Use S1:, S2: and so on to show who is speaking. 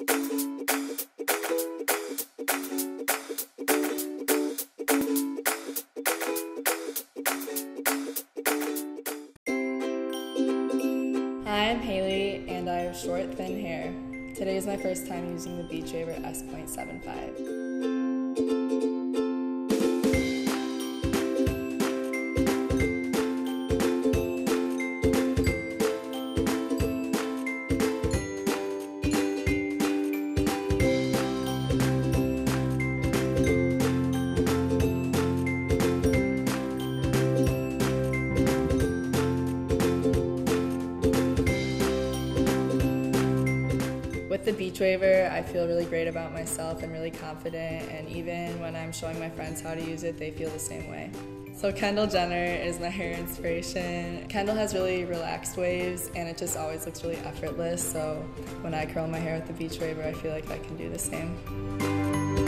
S1: Hi, I'm Hayley, and I have short, thin hair. Today is my first time using the Beachwaver S.75. With the Beachwaver, I feel really great about myself and really confident, and even when I'm showing my friends how to use it, they feel the same way. So Kendall Jenner is my hair inspiration. Kendall has really relaxed waves and it just always looks really effortless, so when I curl my hair with the Beachwaver, I feel like I can do the same.